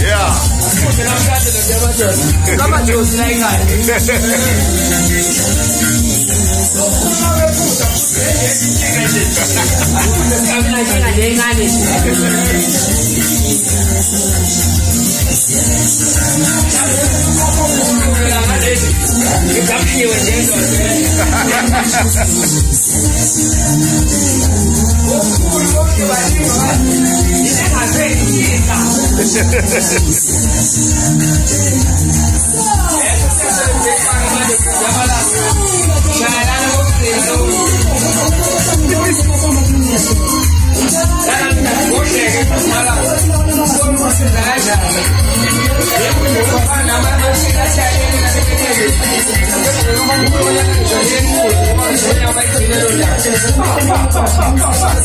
Yeah. aqui hoje, hein? Gracias. 天不亡国将被屠天